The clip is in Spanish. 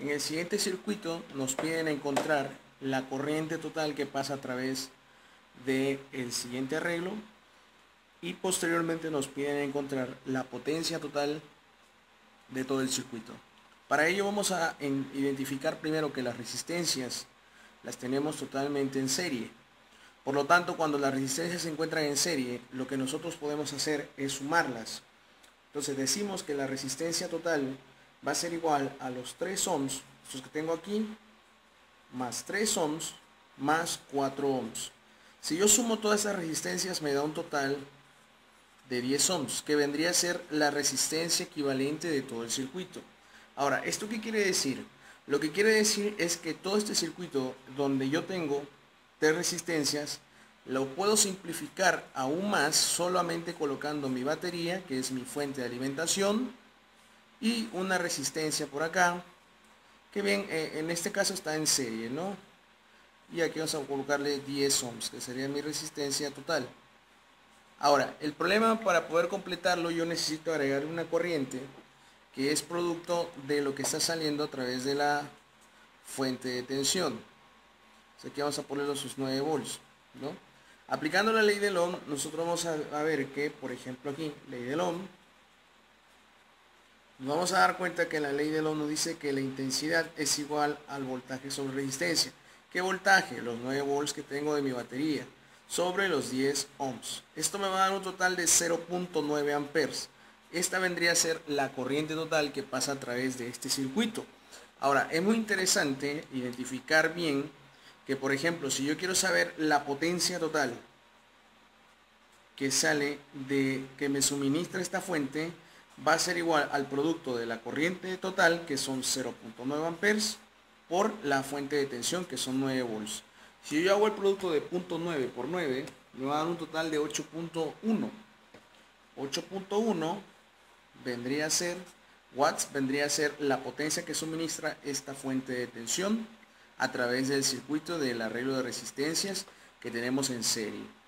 En el siguiente circuito nos piden encontrar la corriente total que pasa a través del el siguiente arreglo y posteriormente nos piden encontrar la potencia total de todo el circuito. Para ello vamos a identificar primero que las resistencias las tenemos totalmente en serie. Por lo tanto, cuando las resistencias se encuentran en serie, lo que nosotros podemos hacer es sumarlas. Entonces decimos que la resistencia total va a ser igual a los 3 ohms, estos que tengo aquí, más 3 ohms, más 4 ohms. Si yo sumo todas esas resistencias me da un total de 10 ohms, que vendría a ser la resistencia equivalente de todo el circuito. Ahora, ¿esto qué quiere decir? Lo que quiere decir es que todo este circuito donde yo tengo tres resistencias, lo puedo simplificar aún más solamente colocando mi batería, que es mi fuente de alimentación, y una resistencia por acá, que bien, eh, en este caso está en serie, ¿no? Y aquí vamos a colocarle 10 ohms, que sería mi resistencia total. Ahora, el problema para poder completarlo, yo necesito agregar una corriente que es producto de lo que está saliendo a través de la fuente de tensión. aquí vamos a ponerlo sus 9 volts, ¿no? Aplicando la ley del Ohm, nosotros vamos a, a ver que, por ejemplo aquí, ley del Ohm, nos vamos a dar cuenta que la ley del Ohm dice que la intensidad es igual al voltaje sobre resistencia. ¿Qué voltaje? Los 9 volts que tengo de mi batería sobre los 10 ohms. Esto me va a dar un total de 0.9 amperes. Esta vendría a ser la corriente total que pasa a través de este circuito. Ahora, es muy interesante identificar bien que, por ejemplo, si yo quiero saber la potencia total que sale de que me suministra esta fuente, va a ser igual al producto de la corriente total, que son 0.9 amperes, por la fuente de tensión, que son 9 volts. Si yo hago el producto de 0.9 por 9, me va a dar un total de 8.1. 8.1 vendría a ser, watts vendría a ser la potencia que suministra esta fuente de tensión a través del circuito del arreglo de resistencias que tenemos en serie.